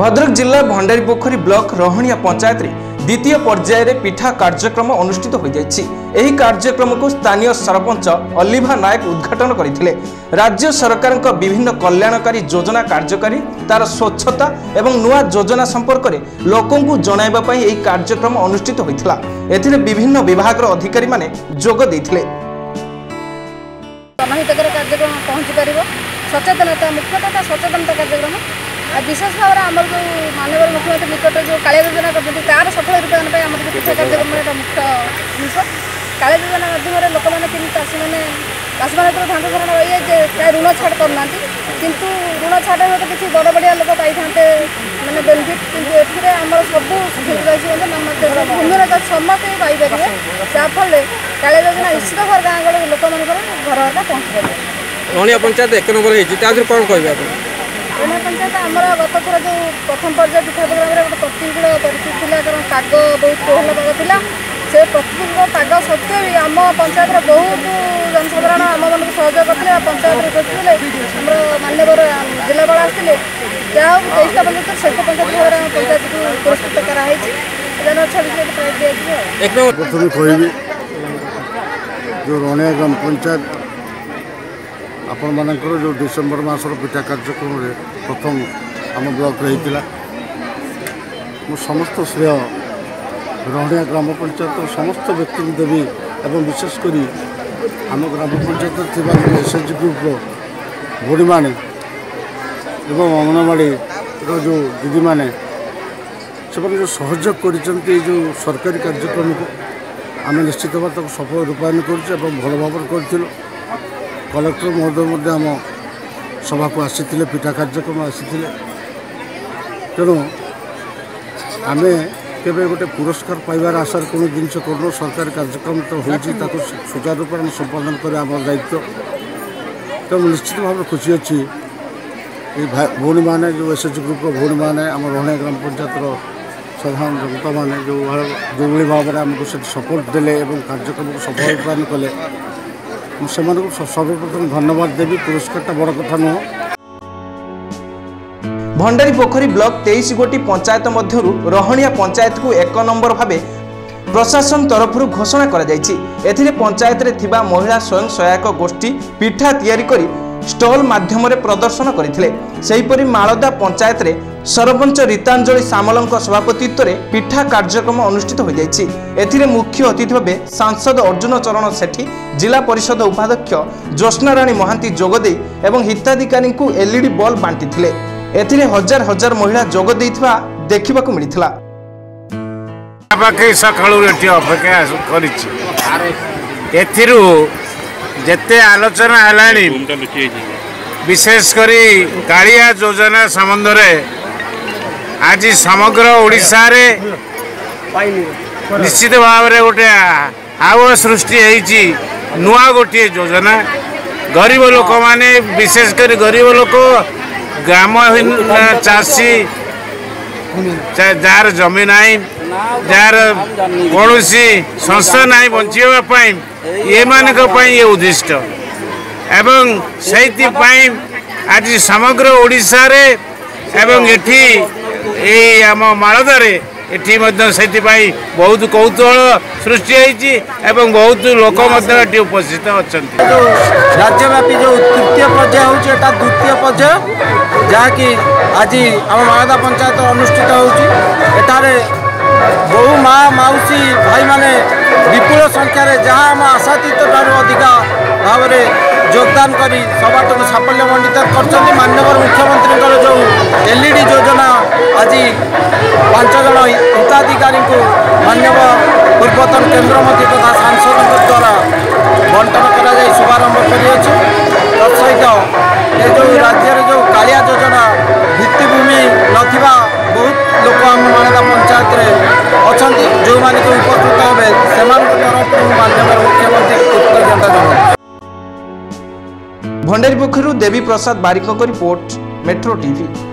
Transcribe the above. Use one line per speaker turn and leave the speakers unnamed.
ভদ্রক জেলা ভণ্ডারী ভণ্ডারীপোখরী ব্লক রহণিয়া পঞ্চায়েত দ্বিতীয় পর্যায়ে পিঠা কার্যক্রম অনুষ্ঠিত হয়ে যাই এই কার্যক্রমক স্থানীয় সরপঞ্চ অলিভা নায়ক উদ্ঘাটন করে রাজ্য সরকার বিভিন্ন কল্যাণকারী যোজনা কার্যকারী তার স্বচ্ছতা এবং নূয়া যোজনা সম্পর্কে লোক জনাইবা এই কার্যক্রম অনুষ্ঠিত হয়েছিল এতে বিভিন্ন
বিভাগের অধিকারী মানে যোগ দিয়ে সচেতনতা মুখ্যতঃ সচেতনতা কার্যক্রম ବିଶେଷ ଭାବରେ ଆମର ଯେଉଁ ମାନ୍ୟବର ମୁଖ୍ୟମନ୍ତ୍ରୀ ନିକଟରେ ଯେଉଁ କାଳିଆ ଯୋଜନା କରିଛନ୍ତି ତା'ର ସଫଳ ରୂପାୟନ ପାଇଁ ଆମର ଯେଉଁ ଶିକ୍ଷା କାର୍ଯ୍ୟକ୍ରମ ଏଇଟା ମୁଖ୍ୟ ଜିନିଷ କାଳିଆ ଯୋଜନା ମାଧ୍ୟମରେ ଲୋକମାନେ କିନ୍ତୁ ଚାଷୀମାନେ ଚାଷୀମାନଙ୍କର ଧାନ ଧାରଣ ଇଏ ଯେ ପ୍ରାୟ ଋଣ ଛାଡ଼ କରୁନାହାନ୍ତି କିନ୍ତୁ ଋଣ ଛାଡ଼ ହୁଏତ କିଛି ବଡ଼ ବଡ଼ିଆ ଲୋକ ପାଇଥାନ୍ତେ ମାନେ ବେନିଫିଟ୍ କିନ୍ତୁ ଏଥିରେ ଆମର ସବୁ ଭୂମିର ସମସ୍ତେ ବି ପାଇପାରିବେ ଯାହାଫଳରେ କାଳିଆ ଯୋଜନା ନିଶ୍ଚିତ ଭାବରେ ଗାଁ ଗହଳି ଲୋକମାନଙ୍କର ଘର ଘରଟା ପହଞ୍ଚିପାରିବ
ନଳିଆ ପଞ୍ଚାୟତ ଏକ ନମ୍ବର ହେଇଛି ତା ଦେହରେ କ'ଣ କହିବେ ଆପଣ
ଏଇନା ପଞ୍ଚାୟତ ଆମର ଗତଥର ଯେଉଁ ପ୍ରଥମ ପର୍ଯ୍ୟାୟ ପିଠା ପ୍ରୋଗ୍ରାମରେ ଗୋଟେ ପ୍ରତିକୂଳ ପରିସ୍ଥିତି ଥିଲା କାରଣ ପାଗ ବହୁତ କୋହଳ ପାଗ ଥିଲା ସେ ପ୍ରତିକୂଳ ପାଗ ସତ୍ତ୍ୱେ ବି ଆମ ପଞ୍ଚାୟତର ବହୁତ ଜନସାଧାରଣ ଆମମାନଙ୍କୁ ସହଯୋଗ କରିଥିଲେ ପଞ୍ଚାୟତରେ ଉପସ୍ଥିତ ଆମର ମାନ୍ୟବର ଜିଲ୍ଲାପାଳ ଆସିଥିଲେ ଯାହା ହଉ ତେଇଶଟା ପର୍ଯ୍ୟନ୍ତ ଶ୍ରେଷ୍ଠ ପଞ୍ଚାୟତ ଭାବରେ ଆମ ପଞ୍ଚାୟତକୁ ପୁରସ୍କୃତ କରାହେଇଛି
ପ୍ରଥମେ କହିବି ଯେଉଁ ରଣେୟା ଗ୍ରାମ ପଞ୍ଚାୟତ ଆପଣମାନଙ୍କର ଯେଉଁ ଡିସେମ୍ବର ମାସର ପିଠା କାର୍ଯ୍ୟକ୍ରମରେ ପ୍ରଥମ ଆମ ବ୍ଲକରେ ହେଇଥିଲା ମୁଁ ସମସ୍ତ ଶ୍ରେୟ ରହଣିଆ ଗ୍ରାମ ପଞ୍ଚାୟତର ସମସ୍ତ ବ୍ୟକ୍ତିଙ୍କୁ ଦେବି ଏବଂ ବିଶେଷ କରି ଆମ ଗ୍ରାମ ପଞ୍ଚାୟତରେ ଥିବା ଏସ୍ ଏଚ୍ ଜି ଗ୍ରୁପ୍ର ଭଉଣୀମାନେ ଏବଂ ଅଙ୍ଗନବାଡ଼ିର ଯେଉଁ ଦିଦିମାନେ ସେମାନେ ଯେଉଁ ସହଯୋଗ କରିଛନ୍ତି ଏଇ ଯେଉଁ ସରକାରୀ କାର୍ଯ୍ୟକ୍ରମକୁ ଆମେ ନିଶ୍ଚିତ ଭାବେ ତାକୁ ସଫଳ ରୂପାୟନ କରୁଛୁ ଏବଂ ଭଲ ଭାବରେ କରିଥିଲୁ କଲେକ୍ଟର ମହୋଦୟ ମଧ୍ୟ ଆମ ସଭାକୁ ଆସିଥିଲେ ପିଠା କାର୍ଯ୍ୟକ୍ରମ ଆସିଥିଲେ ତେଣୁ ଆମେ କେବେ ଗୋଟେ ପୁରସ୍କାର ପାଇବାର ଆଶାରେ কোনো ଜିନିଷ କରୁନୁ ସରକାରୀ କାର୍ଯ୍ୟକ୍ରମ ତ ହେଉଛି ତାକୁ ସୁଚାରୁରୂପେ ଆମେ ସମ୍ପାଦନ କରିବା ଆମର ଦାୟିତ୍ୱ ତେଣୁ ନିଶ୍ଚିତ ଭାବରେ ଖୁସି ଅଛି এই ভৌণীমানে যে এস এচ গ্রুপর ভৌণীমানে আমার রহণিয়া গ্রাম পঞ্চায়েতর সাধারণ জনতা মানে যেভাবে যেভাবে ভাবে আমাকে সেটি সপোর্ট দেলে এবং কার্যক্রমকে সফল প্রদান কলে ସେମାନଙ୍କୁ ସର୍ବପ୍ରଥମେ ଧନ୍ୟବାଦ ଦେବି ପୁରସ୍କାରଟା ବଡ଼ କଥା ନୁହଁ
ଭଣ୍ଡାରୀ ପୋଖରୀ ବ୍ଲକ ତେଇଶ ଗୋଟି ପଞ୍ଚାୟତ ମଧ୍ୟରୁ ରହଣିଆ ପଞ୍ଚାୟତକୁ ଏକ ନମ୍ବର ଭାବେ প্রশাসন তরফর ঘোষণা করা যাই এথিরে পঞ্চায়েতের থিবা মহিলা স্বয়ং সহায়ক গোষ্ঠী পিঠা তৈরি করে স্টল মাধ্যমে প্রদর্শন করে সেইপরি মালদা পঞ্চায়েতের ସରପଞ୍ଚ ରୀତାଞ୍ଜଳି ସାମଲଙ୍କ ସଭାପତିତ୍ୱରେ ପିଠା କାର୍ଯ୍ୟକ୍ରମ ଅନୁଷ୍ଠିତ ହୋଇଯାଇଛି ଏଥିରେ ମୁଖ୍ୟ ଅତିଥି ଭାବେ ସାଂସଦ ଅର୍ଜୁନ ଚରଣ ସେଠୀ ଜିଲ୍ଲା ପରିଷଦ ଉପାଧ୍ୟକ୍ଷ ଜ୍ୟୋତ୍ସ୍ନାରାଣୀ ମହାନ୍ତି ଯୋଗଦେଇ ଏବଂ ହିତାଧିକାରୀଙ୍କୁ ଏଲ୍ଇଡି ବଲ୍ ବାଣ୍ଟିଥିଲେ ଏଥିରେ ହଜାର ହଜାର ମହିଳା ଯୋଗ ଦେଇଥିବା ଦେଖିବାକୁ ମିଳିଥିଲା
ସକାଳୁ ଏଠି ଅପେକ୍ଷା କରିଛି ଏଥିରୁ ଯେତେ ଆଲୋଚନା ହେଲାଣି ବିଶେଷ କରି କାଳିଆ ଯୋଜନା ସମ୍ବନ୍ଧରେ आज समग्र ओडा निश्चित गोटे गए सृष्टि नुआ गोटे जोजना गरीब लोक मैले विशेष गरी गरीबल ग्राम चासी जमिनाहीँ जी संस नै बञ्चाप यही उद्देश्य एपी आज समग्र ओडा ए ଏଇ ଆମ ମାଳଦାରେ ଏଠି ମଧ୍ୟ ସେଥିପାଇଁ ବହୁତ କୌତୁହଳ ସୃଷ୍ଟି ହୋଇଛି ଏବଂ ବହୁତ ଲୋକ ମଧ୍ୟ ଏଠି ଉପସ୍ଥିତ ଅଛନ୍ତି
ରାଜ୍ୟବ୍ୟାପୀ ଯେଉଁ ତୃତୀୟ ପର୍ଯ୍ୟାୟ ହେଉଛି ଏଇଟା ଦ୍ୱିତୀୟ ପର୍ଯ୍ୟାୟ ଯାହାକି ଆଜି ଆମ ମାଳଦା ପଞ୍ଚାୟତ ଅନୁଷ୍ଠିତ ହେଉଛି ଏଠାରେ ବହୁ ମା ମାଉସୀ ଭାଇମାନେ ବିପୁଳ ସଂଖ୍ୟାରେ ଯାହା ଆମ ଆଶାତୀତ ଠାରୁ ଅଧିକା ଭାବରେ যোগদান କରି ସବାଠାରୁ ସାଫଲ୍ୟମଣ୍ଡିତ କରିଛନ୍ତି ମାନ୍ୟବର ମୁଖ୍ୟମନ୍ତ୍ରୀଙ୍କର ଯେଉଁ ଏଲ୍ ଇ ଡି ଯୋଜନା ଆଜି ପାଞ୍ଚ ଜଣ ହିତାଧିକାରୀଙ୍କୁ ମାନ୍ୟବ ପୂର୍ବତନ କେନ୍ଦ୍ରମନ୍ତ୍ରୀ ତଥା ସାଂସଦଙ୍କ ଦ୍ୱାରା ବଣ୍ଟନ କରାଯାଇ ଶୁଭାରମ୍ଭ କରିଅଛୁ ତତ୍ସହିତ ଏ ଯେଉଁ ରାଜ୍ୟରେ
ଭଣ୍ଡାରୀ ପକ୍ଷରୁ ଦେବୀ ପ୍ରସାଦ ବାରିକଙ୍କ ରିପୋର୍ଟ ମେଟ୍ରୋ ଟିଭି